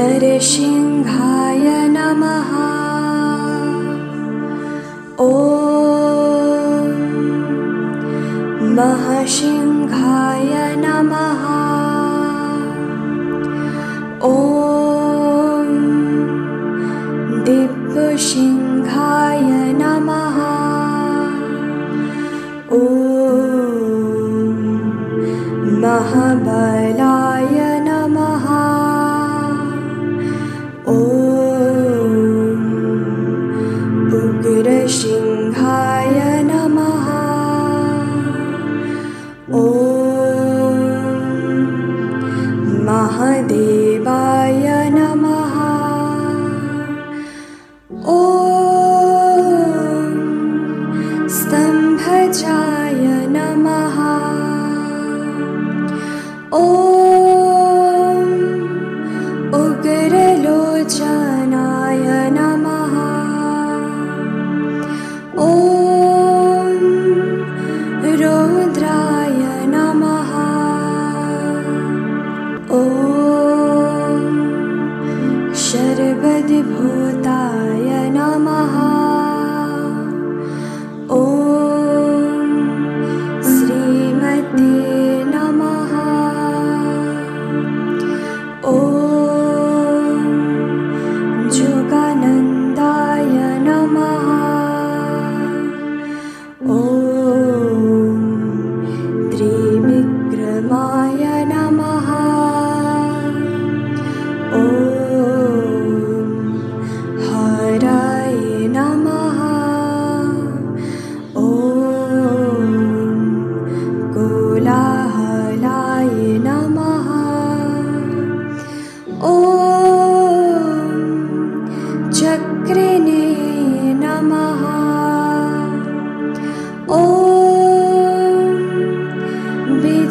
नरसिंहाय नमः। ॐ महसिंहाय नमः। ॐ दीपसिंहाय नमः। ॐ महबल विभूताय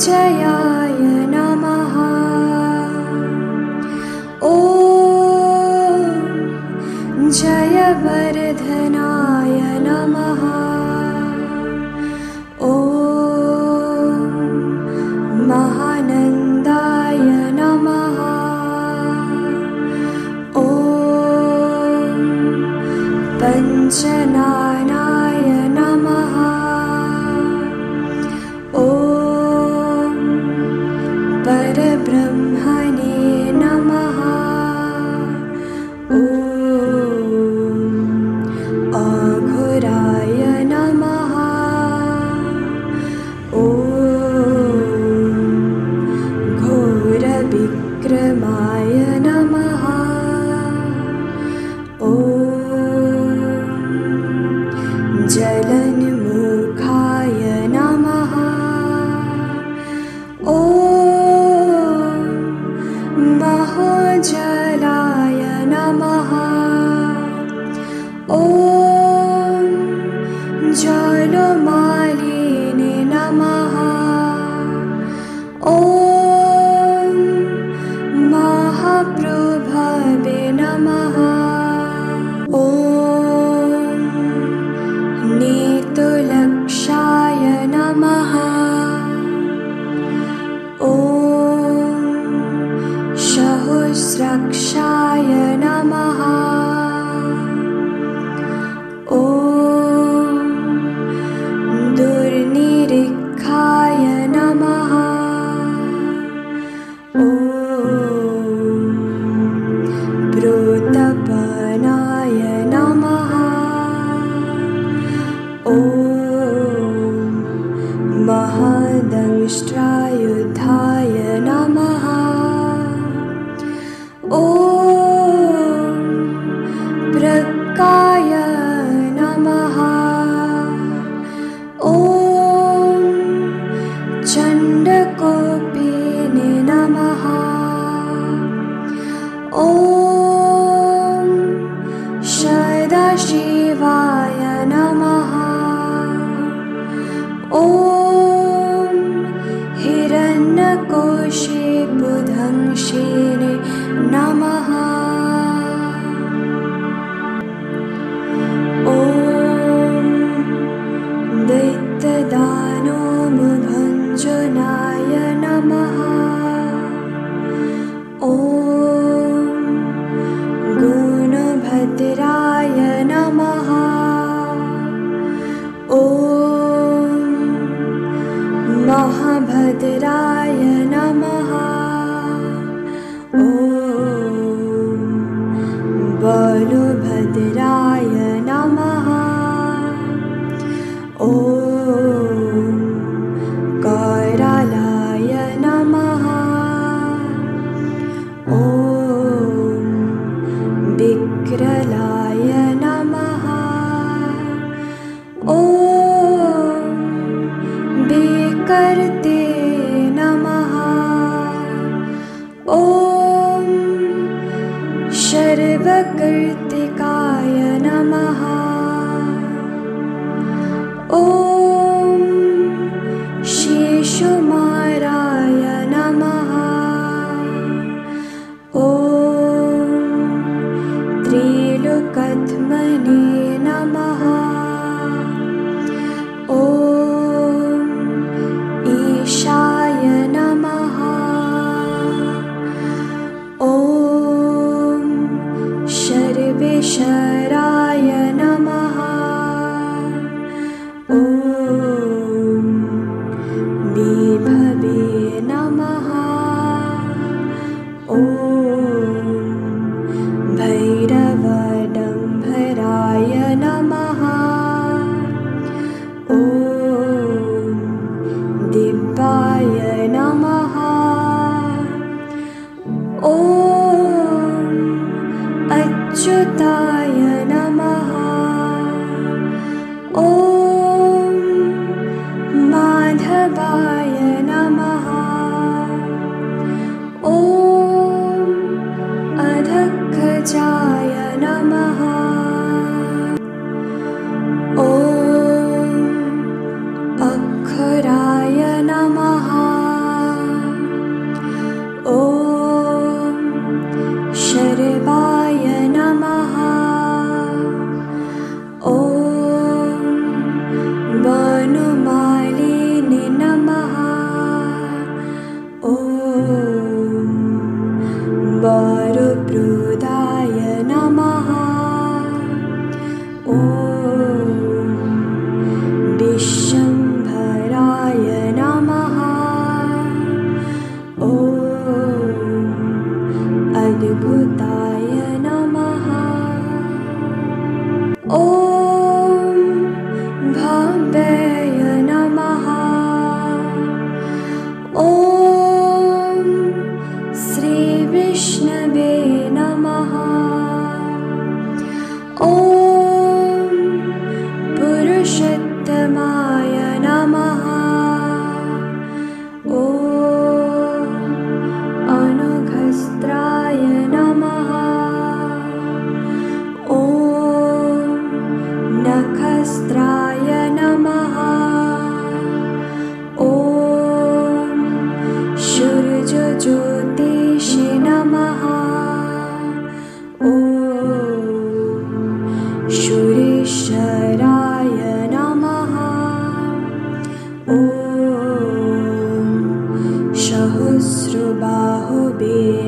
विजयाय नमः। ॐ जयवर्धनाय नमः। ॐ महानन्दाय नमः। ॐ पञ्चनानाय प्रभावे नमः। करते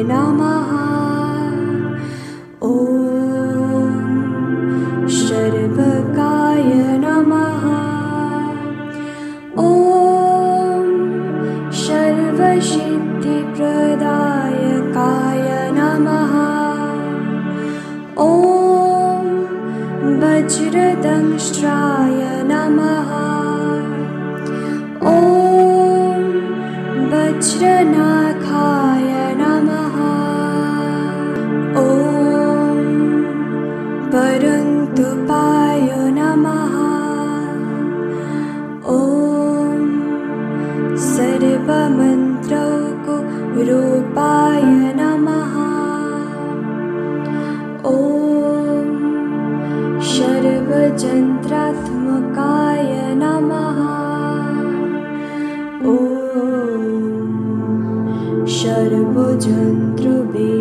नमः। ॐ शर्वकाय नमः। ॐ शर्वसिद्धिप्रदायकाय नमः। ॐ वज्रदंष्ट्राय नमः। ॐ वज्रनाखाय नमः। प्रथमकाय नमः। ॐ शर्वजन्तृबे